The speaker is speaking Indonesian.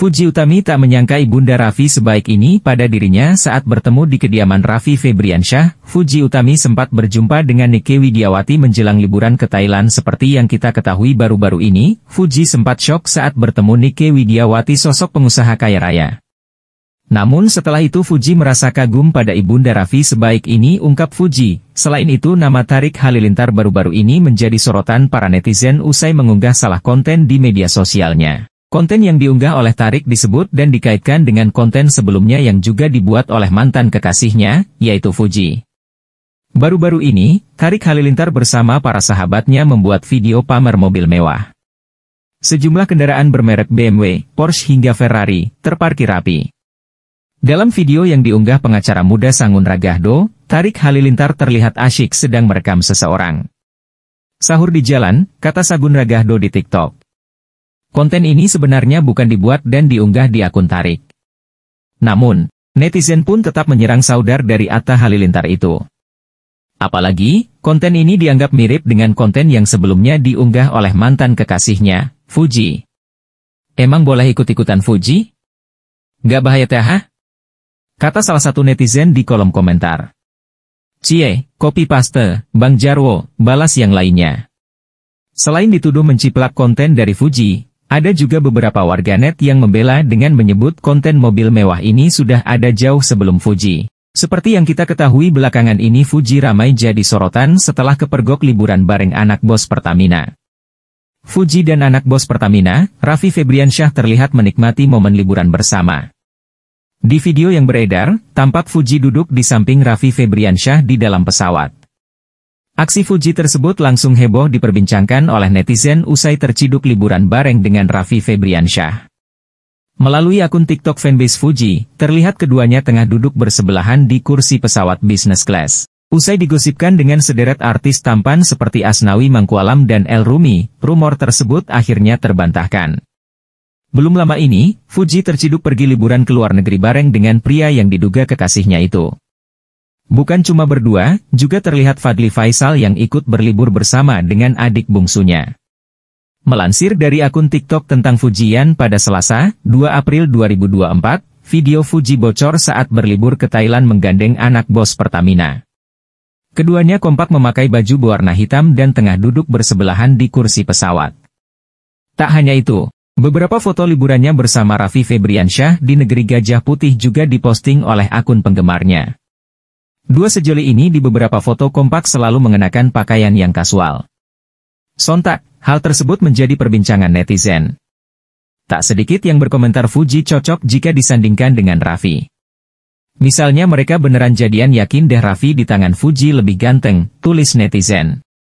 Fuji Utami tak menyangka Ibunda Raffi sebaik ini pada dirinya saat bertemu di kediaman Raffi Febriansyah. Fuji Utami sempat berjumpa dengan Nike Widiawati menjelang liburan ke Thailand seperti yang kita ketahui baru-baru ini. Fuji sempat shock saat bertemu Nike Widiawati sosok pengusaha kaya raya. Namun setelah itu Fuji merasa kagum pada Ibunda Raffi sebaik ini ungkap Fuji. Selain itu nama Tarik Halilintar baru-baru ini menjadi sorotan para netizen usai mengunggah salah konten di media sosialnya. Konten yang diunggah oleh Tarik disebut dan dikaitkan dengan konten sebelumnya yang juga dibuat oleh mantan kekasihnya, yaitu Fuji. Baru-baru ini, Tarik Halilintar bersama para sahabatnya membuat video pamer mobil mewah. Sejumlah kendaraan bermerek BMW, Porsche hingga Ferrari, terparkir rapi. Dalam video yang diunggah pengacara muda Sangun Ragahdo, Tarik Halilintar terlihat asyik sedang merekam seseorang. Sahur di jalan, kata Sagun Ragahdo di TikTok. Konten ini sebenarnya bukan dibuat dan diunggah di akun Tarik. Namun, netizen pun tetap menyerang saudar dari Atta Halilintar itu. Apalagi, konten ini dianggap mirip dengan konten yang sebelumnya diunggah oleh mantan kekasihnya, Fuji. Emang boleh ikut-ikutan Fuji? Gak bahaya teh Kata salah satu netizen di kolom komentar. Cie, copy paste, Bang Jarwo, balas yang lainnya. Selain dituduh menciplak konten dari Fuji, ada juga beberapa warganet yang membela dengan menyebut konten mobil mewah ini sudah ada jauh sebelum Fuji. Seperti yang kita ketahui belakangan ini Fuji ramai jadi sorotan setelah kepergok liburan bareng anak bos Pertamina. Fuji dan anak bos Pertamina, Raffi Febriansyah terlihat menikmati momen liburan bersama. Di video yang beredar, tampak Fuji duduk di samping Raffi Febriansyah di dalam pesawat. Aksi Fuji tersebut langsung heboh diperbincangkan oleh netizen usai terciduk liburan bareng dengan Raffi Febriansyah. Melalui akun TikTok fanbase Fuji, terlihat keduanya tengah duduk bersebelahan di kursi pesawat business class. Usai digosipkan dengan sederet artis tampan seperti Asnawi Mangkualam dan El Rumi, rumor tersebut akhirnya terbantahkan. Belum lama ini, Fuji terciduk pergi liburan ke luar negeri bareng dengan pria yang diduga kekasihnya itu. Bukan cuma berdua, juga terlihat Fadli Faisal yang ikut berlibur bersama dengan adik bungsunya. Melansir dari akun TikTok tentang Fujian pada Selasa, 2 April 2024, video Fuji bocor saat berlibur ke Thailand menggandeng anak bos Pertamina. Keduanya kompak memakai baju berwarna hitam dan tengah duduk bersebelahan di kursi pesawat. Tak hanya itu, beberapa foto liburannya bersama Raffi Febriansyah di negeri Gajah Putih juga diposting oleh akun penggemarnya. Dua sejoli ini di beberapa foto kompak selalu mengenakan pakaian yang kasual. Sontak, hal tersebut menjadi perbincangan netizen. Tak sedikit yang berkomentar Fuji cocok jika disandingkan dengan Raffi. Misalnya mereka beneran jadian yakin deh Raffi di tangan Fuji lebih ganteng, tulis netizen.